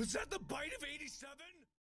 Was that the bite of 87?